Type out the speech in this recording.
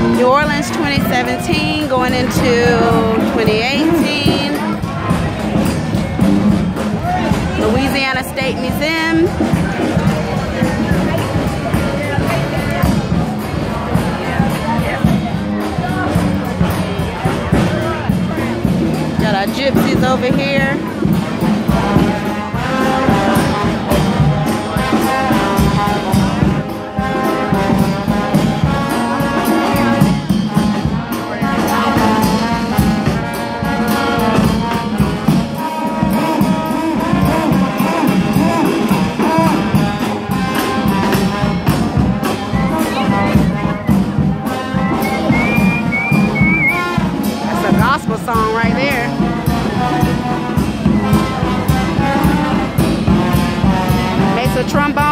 New Orleans 2017 going into 2018. Louisiana State Museum. Got our gypsies over here. gospel song right there. Makes a trombone.